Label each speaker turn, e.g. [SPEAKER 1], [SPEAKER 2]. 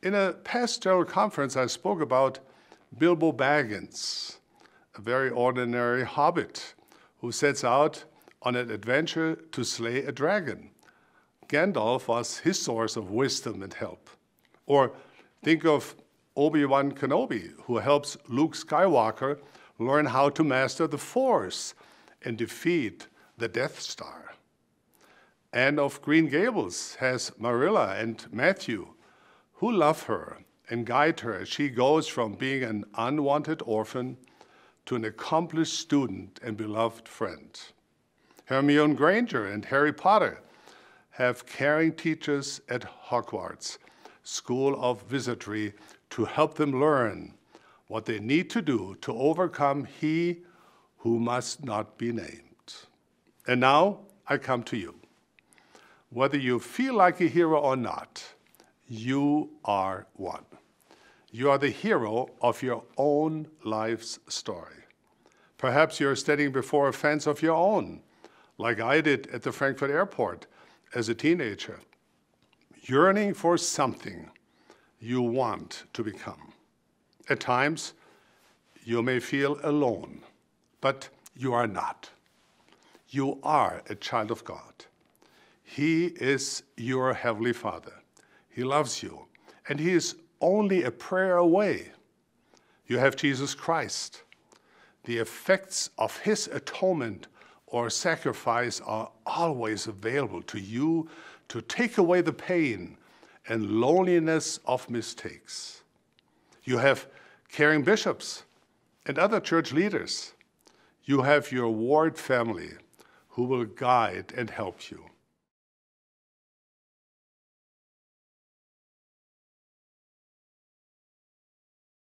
[SPEAKER 1] In a past conference, I spoke about Bilbo Baggins, a very ordinary hobbit who sets out on an adventure to slay a dragon. Gandalf was his source of wisdom and help. Or think of Obi-Wan Kenobi, who helps Luke Skywalker learn how to master the Force and defeat the Death Star. Anne of Green Gables has Marilla and Matthew, who love her and guide her as she goes from being an unwanted orphan to an accomplished student and beloved friend. Hermione Granger and Harry Potter have caring teachers at Hogwarts, School of Wizardry, to help them learn what they need to do to overcome he who must not be named. And now I come to you. Whether you feel like a hero or not, you are one. You are the hero of your own life's story. Perhaps you're standing before a fence of your own, like I did at the Frankfurt airport as a teenager, yearning for something you want to become. At times, you may feel alone, but you are not. You are a child of God. He is your Heavenly Father. He loves you, and He is only a prayer away. You have Jesus Christ. The effects of His atonement or sacrifice are always available to you to take away the pain and loneliness of mistakes. You have caring bishops and other church leaders. You have your ward family who will guide and help you.